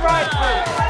right through.